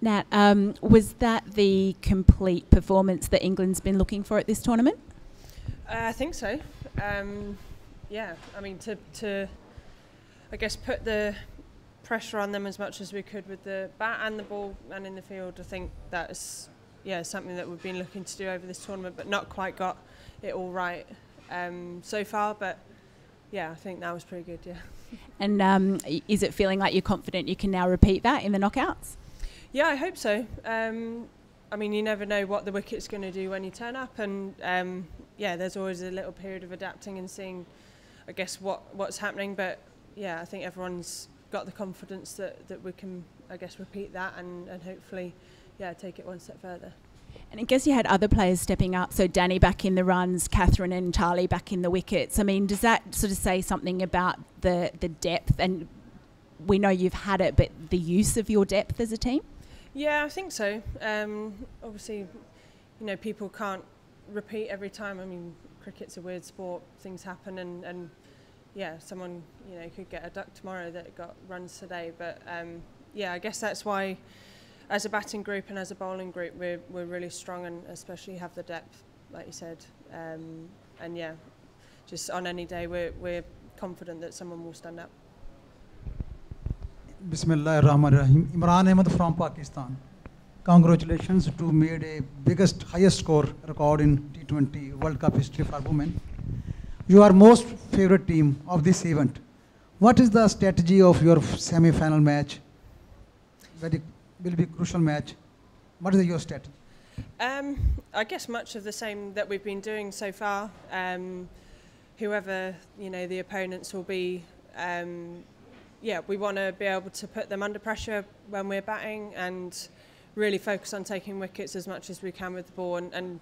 Nat, um, was that the complete performance that England's been looking for at this tournament? Uh, I think so. Um, yeah, I mean to to I guess put the pressure on them as much as we could with the bat and the ball and in the field. I think that's yeah something that we've been looking to do over this tournament, but not quite got it all right um, so far. But yeah, I think that was pretty good. Yeah. And um, is it feeling like you're confident you can now repeat that in the knockouts? Yeah, I hope so. Um, I mean, you never know what the wicket's going to do when you turn up, and um, yeah, there's always a little period of adapting and seeing, I guess, what what's happening. But yeah, I think everyone's got the confidence that, that we can, I guess, repeat that and, and hopefully, yeah, take it one step further. And I guess you had other players stepping up. So Danni back in the runs, Katherine and Charlie back in the wickets. I mean, does that sort of say something about the the depth? And we know you've had it, but the use of your depth as a team. Yeah, I think so. Um, obviously, you know, people can't repeat every time. I mean, cricket's a weird sport. Things happen, and, and yeah, someone you know could get a duck tomorrow that got runs today. But um, yeah, I guess that's why, as a batting group and as a bowling group, we're we're really strong and especially have the depth, like you said. Um, and yeah, just on any day, we're we're confident that someone will stand up. Bismillah ar-Rahman rahim Imran Ahmed from Pakistan. Congratulations to made a biggest, highest score record in T20 World Cup history for women. You are most favorite team of this event. What is the strategy of your semi-final match? Very will be crucial match. What is your strategy? Um, I guess much of the same that we've been doing so far. Um, whoever you know the opponents will be, um, yeah, we want to be able to put them under pressure when we're batting and really focus on taking wickets as much as we can with the ball and, and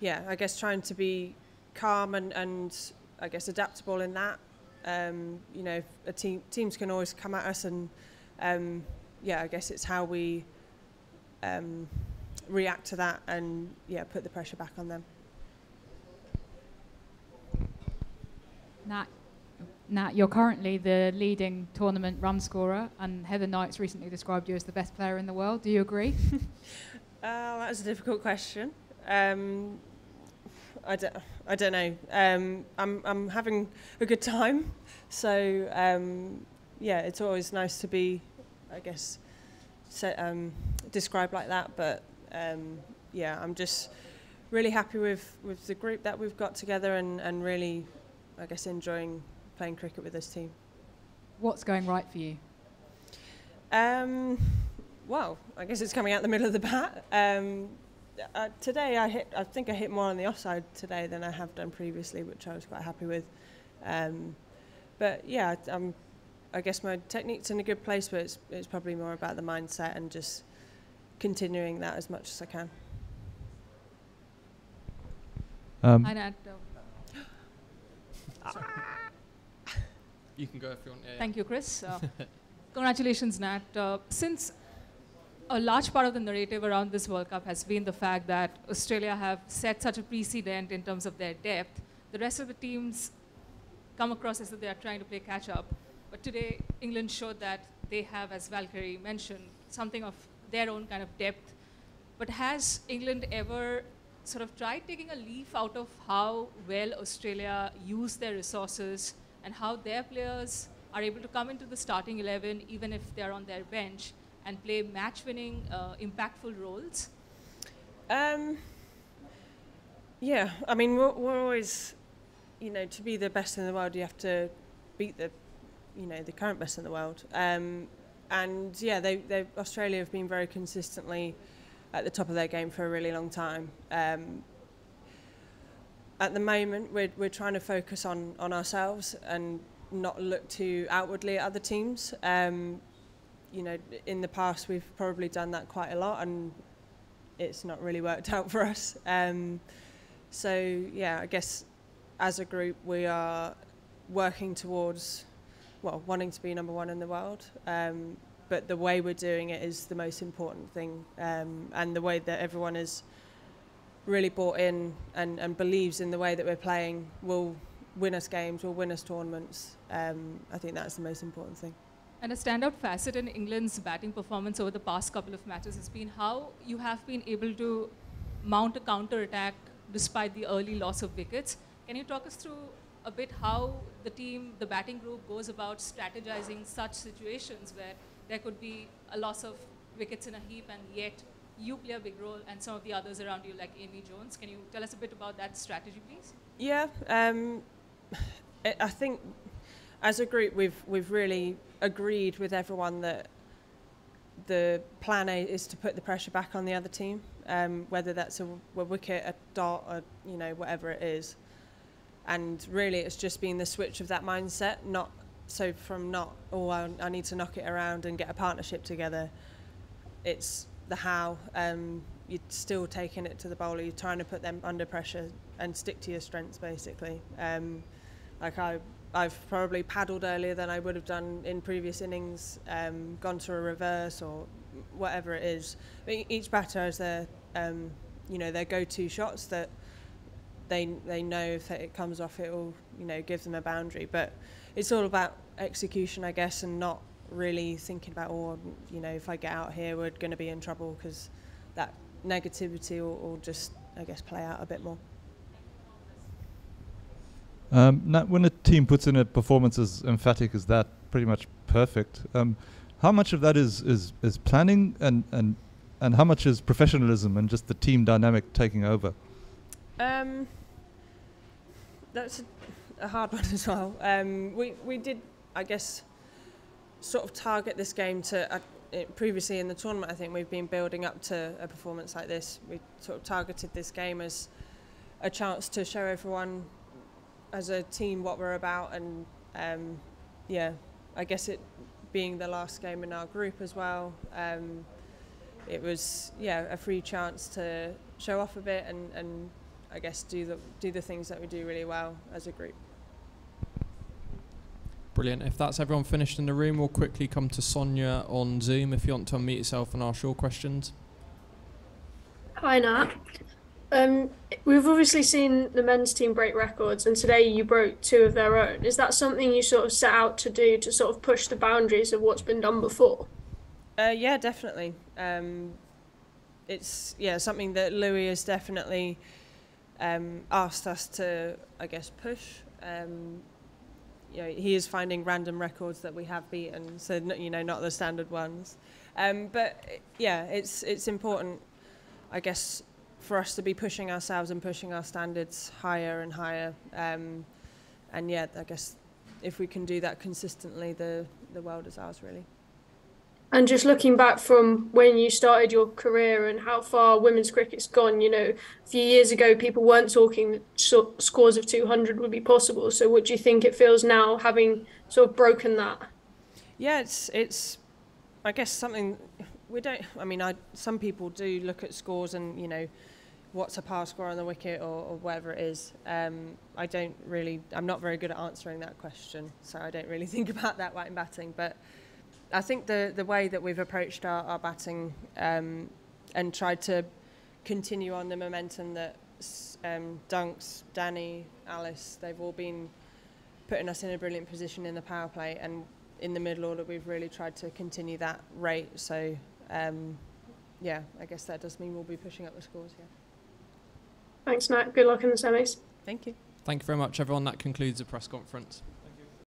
yeah, I guess trying to be calm and, and I guess adaptable in that. Um, you know, team, teams can always come at us and um, yeah, I guess it's how we um, react to that and yeah, put the pressure back on them. Nat, Nat, you're currently the leading tournament run scorer, and Heather Knight's recently described you as the best player in the world. Do you agree? uh, that's a difficult question. Um, I don't, I don't know. Um, I'm, I'm having a good time, so um, yeah, it's always nice to be, I guess, set, um, described like that. But um, yeah, I'm just really happy with, with the group that we've got together, and, and really, I guess, enjoying playing cricket with this team. What's going right for you? Um, well, I guess it's coming out the middle of the bat. Um, uh, today I hit, I think I hit more on the offside today than I have done previously, which I was quite happy with. Um, but yeah, I'm, I guess my technique's in a good place, but it's, it's probably more about the mindset and just continuing that as much as I can. Um, Hi, Nat. You can go if you want. Yeah, Thank you, Chris. Uh, congratulations, Nat. Uh, since a large part of the narrative around this World Cup has been the fact that Australia have set such a precedent in terms of their depth, the rest of the teams come across as if they are trying to play catch up. But today, England showed that they have, as Valkyrie mentioned, something of their own kind of depth. But has England ever sort of tried taking a leaf out of how well Australia use their resources and how their players are able to come into the starting 11 even if they're on their bench and play match-winning, uh, impactful roles? Um, yeah, I mean, we're, we're, always, you know, to be the best in the world, you have to beat the, you know, the current best in the world. Um, and yeah, they, they, Australia have been very consistently at the top of their game for a really long time. Um, at the moment, we're, we're trying to focus on, on ourselves and not look too outwardly at other teams. Um, you know, in the past, we've probably done that quite a lot, and it's not really worked out for us. Um, so, yeah, I guess as a group, we are working towards, well, wanting to be number one in the world. Um, but the way we're doing it is the most important thing, um, and the way that everyone is really bought in and, and believes in the way that we're playing will win us games, will win us tournaments. Um, I think that's the most important thing. And a standout facet in England's batting performance over the past couple of matches has been how you have been able to mount a counter attack despite the early loss of wickets. Can you talk us through a bit how the team, the batting group, goes about strategizing such situations where there could be a loss of wickets in a heap and yet you play a big role and some of the others around you like Amy Jones. Can you tell us a bit about that strategy, please? Yeah, um, I think as a group we've we've really agreed with everyone that the plan A is to put the pressure back on the other team, um, whether that's a, a wicket, a dot, or you know whatever it is. And really, it's just been the switch of that mindset, not so from not oh I, I need to knock it around and get a partnership together. It's the how. Um, you're still taking it to the bowler. You're trying to put them under pressure and stick to your strengths, basically. Um, like I, I've probably paddled earlier than I would have done in previous innings, um, gone to a reverse or whatever it is. Each batter has their, um, you know, their go-to shots that they they know if it comes off, it will, you know, give them a boundary. But it's all about execution, I guess, and not really thinking about, oh, you know, if I get out here, we're going to be in trouble because that negativity will, will just, I guess, play out a bit more. Um, now, when a team puts in a performance as emphatic as that, pretty much perfect, um, how much of that is, is, is planning and, and, and how much is professionalism and just the team dynamic taking over? Um, that's a, a, hard one as well. Um, we, we did, I guess, sort of target this game to. Uh, previously in the tournament, I think we've been building up to a performance like this. We sort of targeted this game as a chance to show everyone as a team what we're about, and um, yeah, I guess it being the last game in our group as well. Um, it was yeah a free chance to show off a bit and, and I guess do the do the things that we do really well as a group. Brilliant. If that's everyone finished in the room, we'll quickly come to Sonia on Zoom if you want to unmute yourself and ask your questions. Hi, Nat. Um, we've obviously seen the men's team break records, and today you broke two of their own. Is that something you sort of set out to do to sort of push the boundaries of what's been done before? Uh, yeah, definitely. Um, it's yeah something that Lewis has definitely um, asked us to, I guess, push. Um, you know, he is finding random records that we have beaten, so you know, not the standard ones. Um, but yeah, it's it's important, I guess, for us to be pushing ourselves and pushing our standards higher and higher. Um, and yeah, I guess if we can do that consistently, the the world is ours, really. And just looking back from when you started your career and how far women's cricket's gone, you know, a few years ago people weren't talking so scores of 200 would be possible. So what do you think it feels now having sort of broken that? Yeah, it's it's I guess something we don't I mean I some people do look at scores and, you know, what's a par score on the wicket or, or whatever it is. Um, I don't really I'm not very good at answering that question, so I don't really think about that while I'm batting, but I think the, the way that we've approached our, our batting um, and tried to continue on the momentum that um, Dunks, Danni, Alice, they've all been putting us in a brilliant position in the power play. And in the middle order, we've really tried to continue that rate. So, um, yeah, I guess that does mean we'll be pushing up the scores, yeah. Thanks, Nat. Good luck in the semis. Thank you. Thank you very much, everyone. That concludes the press conference.